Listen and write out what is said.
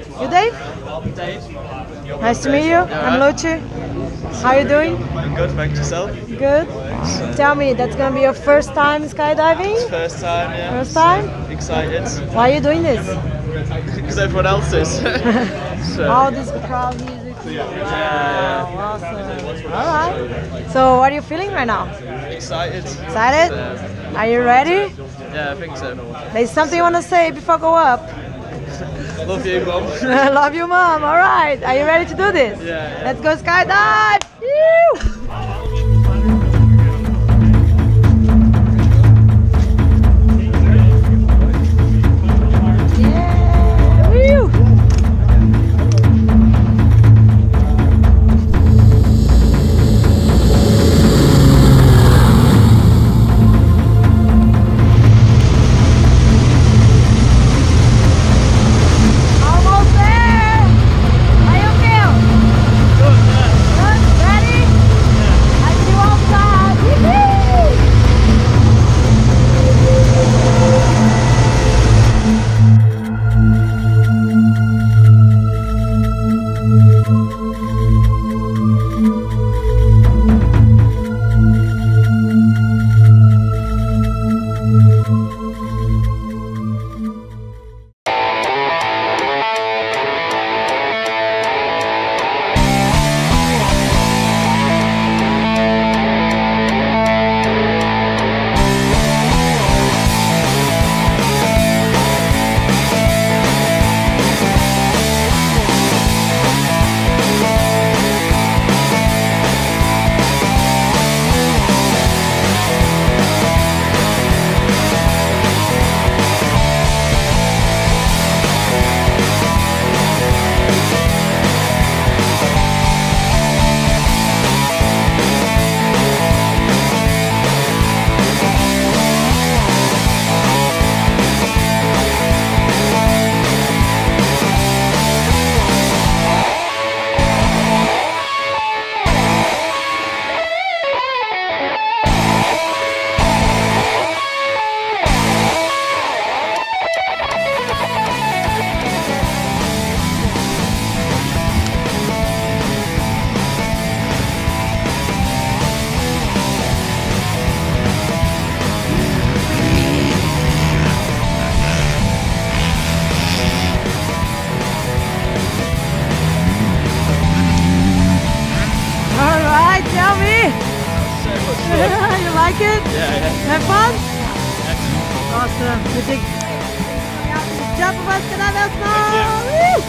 You Dave? Dave. Nice to meet you. I'm Luchi. How are you doing? I'm good, thank yourself. Good. Tell me, that's gonna be your first time skydiving? First time, yeah. First time? Excited. Why are you doing this? Because everyone else is. so, All this crowd music. Wow, awesome. All right. So, what are you feeling right now? excited. Excited? Are you ready? Yeah, I think so. There's something you want to say before I go up? Love you, mum. Love you, mom. All right. Are you ready to do this? Yeah, yeah. Let's go skydive. Like it? Yeah, yeah. Have fun? Awesome. Good. Jump of us, can I have